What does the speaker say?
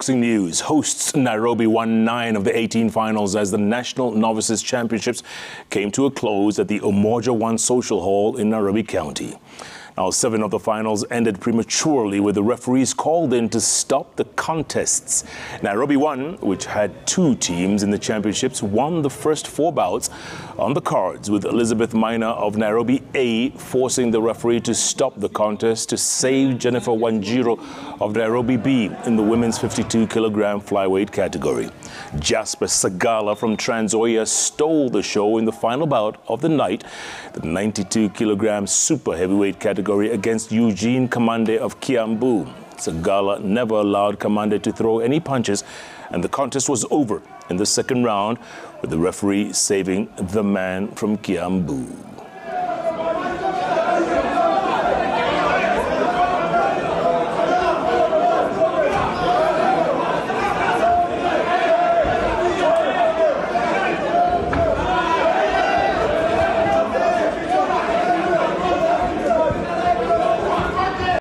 Boxing news. Hosts Nairobi won nine of the 18 finals as the National Novices Championships came to a close at the Umoja One Social Hall in Nairobi County. Now, seven of the finals ended prematurely with the referees called in to stop the contests. Nairobi One, which had two teams in the championships, won the first four bouts on the cards, with Elizabeth Maina of Nairobi A forcing the referee to stop the contest to save Jennifer Wanjiru of Nairobi B in the women's 52 kilogram flyweight category. Jaspa Sagala from Trans Nzoia stole the show in the final bout of the night, the 92 kilogram super heavyweight category category against Eugene Kamande of Kiambu. Sagala never allowed Kamande to throw any punches, and the contest was over in the second round, with the referee saving the man from Kiambu.